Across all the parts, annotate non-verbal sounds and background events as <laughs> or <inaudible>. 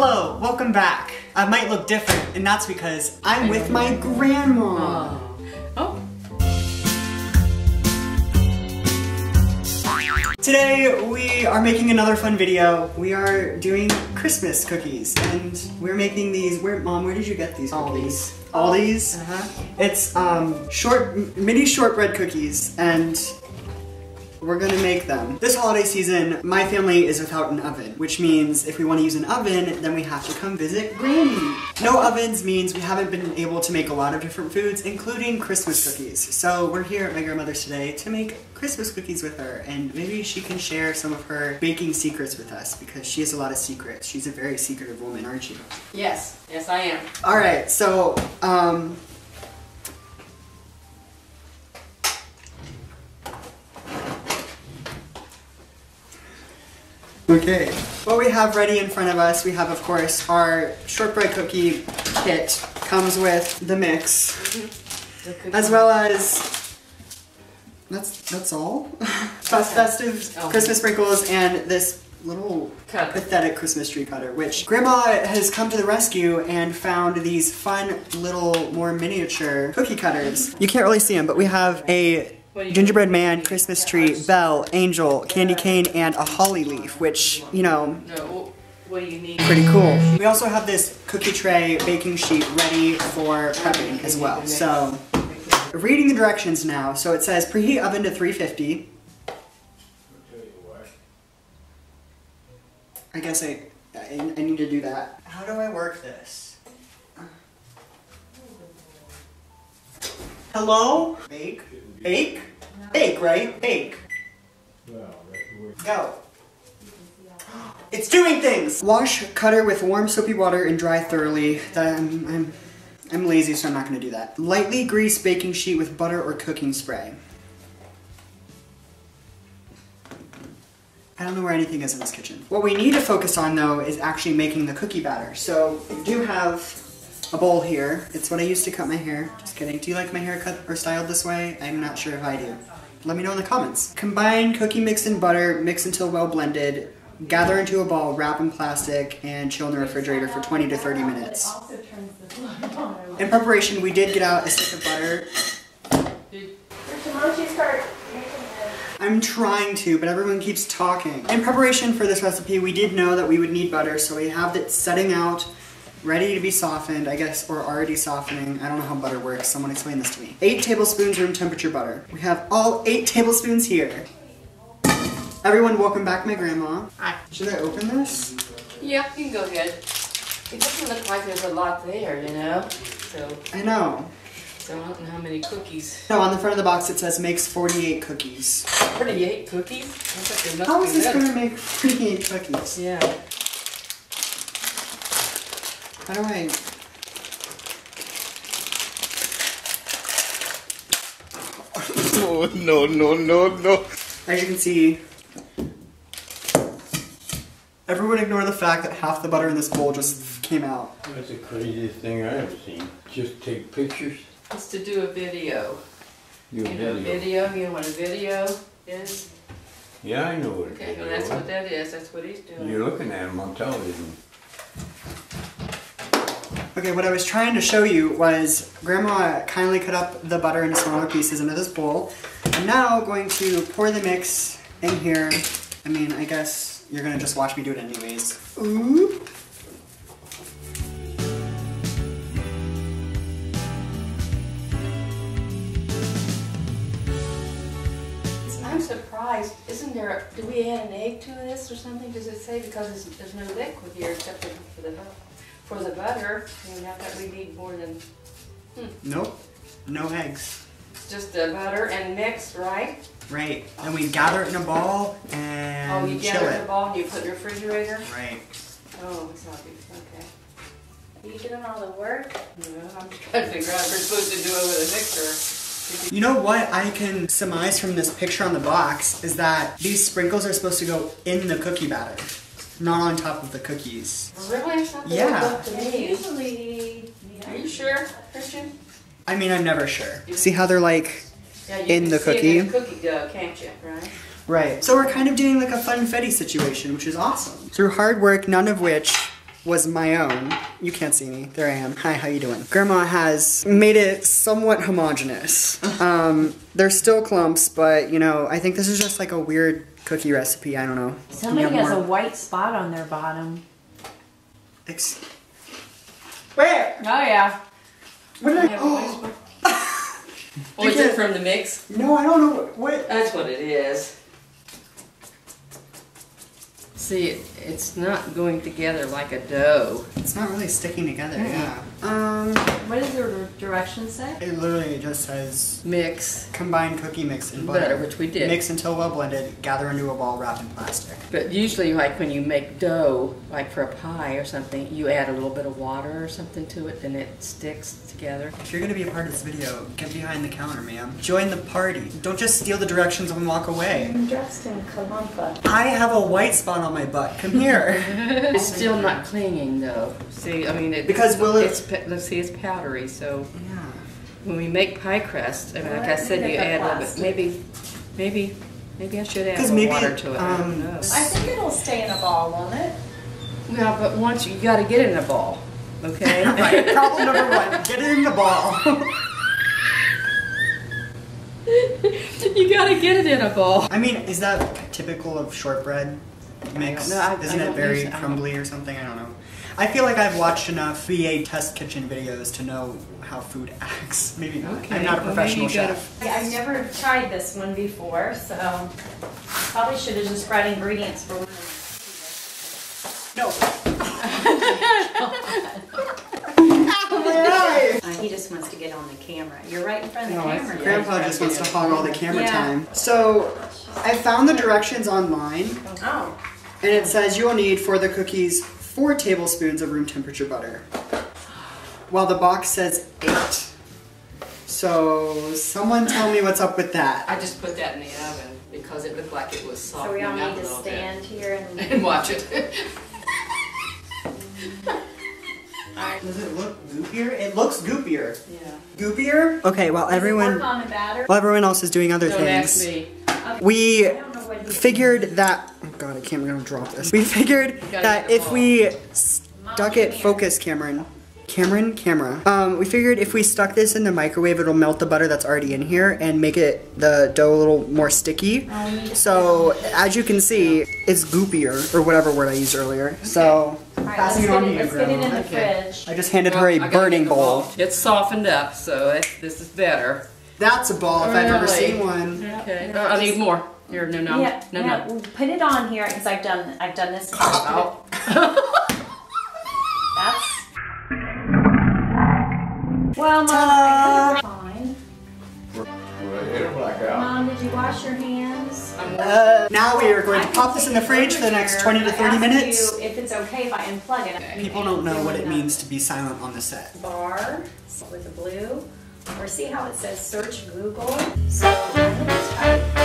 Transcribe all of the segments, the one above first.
Hello, welcome back. I might look different, and that's because I'm with my grandma. Oh, Today we are making another fun video. We are doing Christmas cookies, and we're making these. Where, mom? Where did you get these cookies? Aldi's. uh-huh. It's um short mini shortbread cookies, and we're gonna make them. This holiday season, my family is without an oven, which means if we want to use an oven, then we have to come visit Granny. No ovens means we haven't been able to make a lot of different foods, including Christmas cookies. So we're here at my grandmother's today to make Christmas cookies with her, and maybe she can share some of her baking secrets with us because she has a lot of secrets. She's a very secretive woman, aren't you? yes, yes I am. All right, so um, okay. What we have ready in front of us, we have, of course, our shortbread cookie kit. Comes with the mix, The as well as that's that's all. <laughs> Fest- festive Oh. Christmas sprinkles and this little Cut. pathetic Christmas tree cutter, which Grandma has come to the rescue and found these fun little, more miniature cookie cutters. You can't really see them, but we have a What do you- gingerbread man, Christmas tree, bell, angel, candy cane, and a holly leaf, which, you know, pretty cool. We also have this cookie tray baking sheet ready for prepping as well. So, reading the directions now. So it says preheat oven to 350. I guess I, I, I need to do that. How do I work this? Hello? Bake? Bake? Bake, right? Bake. Go. It's doing things! Wash cutter with warm soapy water and dry thoroughly. I'm, I'm, I'm lazy, so I'm not gonna do that. Lightly grease baking sheet with butter or cooking spray. I don't know where anything is in this kitchen. What we need to focus on though is actually making the cookie batter. So do have a bowl here. It's what I used to cut my hair. Just kidding. Do you like my hair cut or styled this way? I'm not sure if I do. Let me know in the comments. Combine cookie mix and butter, mix until well blended, gather into a ball, wrap in plastic, and chill in the refrigerator for 20 to 30 minutes. In preparation, we did get out a stick of butter. I'm trying to, but everyone keeps talking. In preparation for this recipe, we did know that we would need butter, so we have it setting out, ready to be softened, I guess, or already softening. I don't know how butter works. Someone explain this to me. Eight tablespoons room temperature butter. We have all eight tablespoons here. Everyone, welcome back, my grandma. Hi. Should I open this? Yeah, you can go ahead. It doesn't look like there's a lot there, you know? So, I know. so I don't know how many cookies. No, on the front of the box it says makes 48 cookies. 48 cookies? I thought there must How is this gonna make 48 cookies? Yeah. How do I? <laughs> Oh, no, no, no, no. As you can see, everyone ignore the fact that half the butter in this bowl just came out. That's the craziest thing I ever seen. Just take pictures, It's to do a video. do a You know, video. video, you know what a video is? Yeah, I know what Okay, it well, that's what that is. That's what he's doing. You're looking at them on television. Okay, what I was trying to show you was Grandma kindly cut up the butter into smaller pieces into this bowl. I'm now going to pour the mix in here. I mean, I guess you're gonna just watch me do it anyways. Ooh. I'm surprised. Isn't there, do we add an egg to this or something? Does it say, because there's, there's no liquid here except for for the, for the butter, and not that we need more than, hmm, Nope, no eggs. just the butter and mix, right? Right, and we gather it in a ball and Oh, you chill gather it. the ball and you put in the refrigerator? Right. Oh, it's not, good. okay. Are you doing all the work? No, I'm trying to figure out if we're supposed to do it with a mixer. You know what I can surmise from this picture on the box is that these sprinkles are supposed to go in the cookie batter, not on top of the cookies. Really? Yeah. that good to me. Usually, Are you sure, Christian? I mean, I'm never sure. See how they're like, Yeah, In the see it cookie? in the cookie dough, can't you, right? right. So we're kind of doing like a funfetti situation, which is awesome. Through hard work, none of which was my own. You can't see me. There I am. Hi, how you doing? Grandma has made it somewhat homogenous. <laughs> Um, there's still clumps, but you know, I think this is just like a weird cookie recipe. I don't know. Somebody You have has a white spot on their bottom. Ex- Where? Oh yeah. What did I? Have a Oh, white Oh, is it from the mix? no, I don't know what. what That's what it is. See, it- it's not going together like a dough. it's not really sticking together. Yeah. Um, What does the directions say? it literally just says Mix combine cookie mix and butter. butter, which we did. Mix until well blended. Gather into a ball, wrap in plastic. But usually, like when you make dough, like for a pie or something, you add a little bit of water or something to it, and it sticks together. If you're gonna be a part of this video, get behind the counter, ma'am. Join the party. Don't just steal the directions and walk away. I'm dressed in Kalumpa. I have a white spot on my butt. Come here. <laughs> It's still not clinging though. See, I mean, it, Because will it- It's, pa- let's see, it's powdery. So yeah. when we make pie crust, I mean, like I said, you think add a little bit. Maybe, maybe, maybe I should add a 'Cause little maybe, water to it. I don't um, know. I think it'll stay in a ball, won't it? Yeah, but once you got to get it in a ball, okay? <laughs> Right. Problem number one: get it in the ball. <laughs> you got to get it in a ball. I mean, is that typical of shortbread mix? know. I- I Isn't it very use it. I don't- crumbly or something? I don't know. I feel like I've watched enough BA test kitchen videos to know how food acts. <laughs> Maybe not. Okay, I'm not a professional maybe chef. Yeah, I've never tried this one before, so probably should have just brought ingredients for one. No. Ow, my eye! Uh, he just wants to get on the camera. You're right in front of the No, camera. see. Grandpa just wants to hog all the camera Yeah. time. So, I found the directions online, Oh, and it says you will need for the cookies four tablespoons of room temperature butter, while the box says eight. So, someone tell me what's up with that. I just put that in the oven because it looked like it was soft. so softening we all need to little stand here and. <laughs> And watch it. <laughs> Does it look goopier? It looks goopier. yeah. Goopier? Okay, while Does it everyone work on the while everyone else is doing other Don't ask things, me. we I don't know what he- figured that god, I can't I'm gonna drop this. We figured that if ball. we stuck it focus Cameron. Cameron, camera. Um, we figured if we stuck this in the microwave, it'll melt the butter that's already in here and make it the dough a little more sticky. We need to- So as you can see, it's goopier or whatever word I used earlier. So All right, passing it on to you, Let's get it in Grandma. the Okay. fridge. I just handed Well, her a burning get bowl. ball. It's softened up, so it, this is better. That's a ball if I've ever seen one. Okay. I need more. Here, no, no, Yeah, no, yeah, no. put it on here because I've done I've done this. <laughs> Oh. That's. Well, Mom, Ta-da! I fine. Mom, did you wash your hands? Uh, now we are going to pop this in the fridge for the next 20 to 30 minutes. you If it's okay if I unplug it. People don't know what it means to be silent on the set. Bar with a blue, or see how it says search Google. So I'm gonna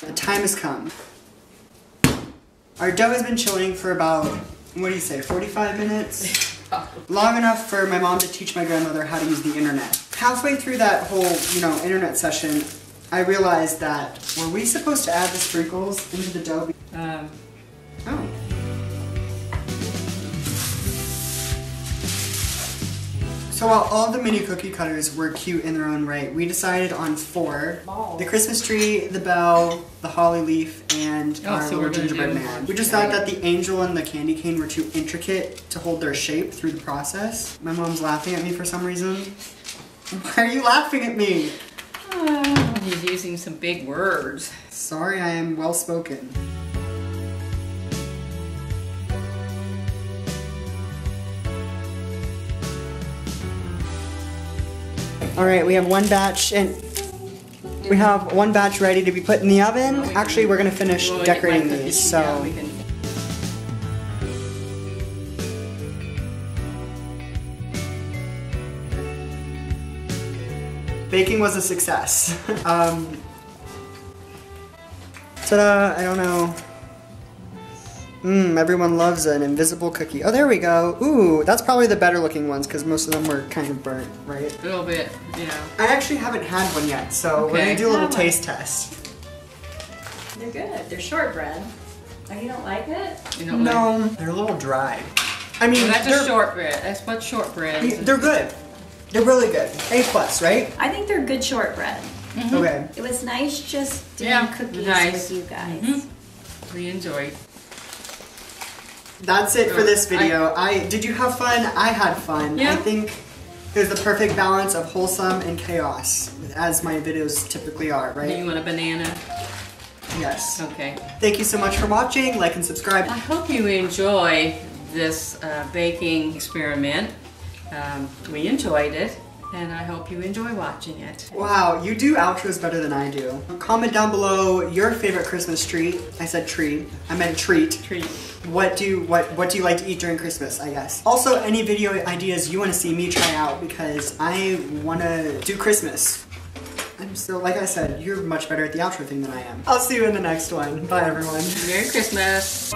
The time has come. Our dough has been chilling for about, what do you say, 45 minutes? <laughs> Long enough for my mom to teach my grandmother how to use the internet. Halfway through that whole, you know, internet session, I realized that were we supposed to add the sprinkles into the dough? Um, So while all the mini cookie cutters were cute in their own right, we decided on four. The Christmas tree, the bell, the holly leaf, and Oh, our so little gingerbread man. We just thought that the angel and the candy cane were too intricate to hold their shape through the process. My mom's laughing at me for some reason. <laughs> Why are you laughing at me? Ah, he's using some big words. Sorry, I am well spoken. All right, we have one batch and we have one batch ready to be put in the oven. Actually, we're gonna finish Well, we get my decorating these, so. Baking was a success. <laughs> um, ta-da, I don't know. Mmm, everyone loves an invisible cookie. Oh, there we go. Ooh, that's probably the better looking ones because most of them were kind of burnt, right? A little bit, you know. I actually haven't had one yet, so we're gonna do a little taste test. They're good. They're shortbread. Oh, you don't like it? You don't like- No, they're a little dry. I mean, Well, that's a shortbread. That's what shortbread is. they're good. They're really good. A plus, right? I think they're good shortbread. Okay. It was nice just doing Yeah, cookies nice. with you guys. Mhm. We enjoyed. That's it for this video. I, did you have fun? I had fun. Yeah. I think it was the perfect balance of wholesome and chaos, as my videos typically are, Do right? you want a banana? Yes. Okay. Thank you so much for watching. Like and subscribe. I hope you enjoy this uh, baking experiment. Um, we enjoyed it, and I hope you enjoy watching it. Wow, you do outros better than I do. Comment down below your favorite Christmas treat. I said treat. I meant treat. Treat. What do you what what do you like to eat during Christmas? I guess. Also, any video ideas you want to see me try out because I want to do Christmas. I'm still, like I said, you're much better at the outro thing than I am. I'll see you in the next one. Bye everyone. Merry Christmas.